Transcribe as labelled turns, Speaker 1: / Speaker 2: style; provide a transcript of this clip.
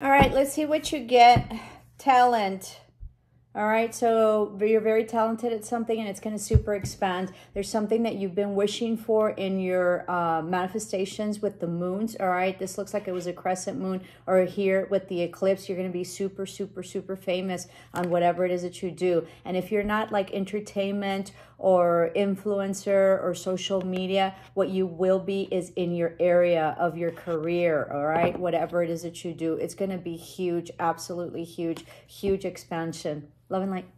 Speaker 1: All right, let's see what you get. Talent. All right, so you're very talented at something and it's going to super expand. There's something that you've been wishing for in your uh, manifestations with the moons. All right, this looks like it was a crescent moon, or here with the eclipse, you're going to be super, super, super famous on whatever it is that you do. And if you're not like entertainment or influencer or social media, what you will be is in your area of your career. All right, whatever it is that you do, it's going to be huge, absolutely huge, huge expansion. Love and light.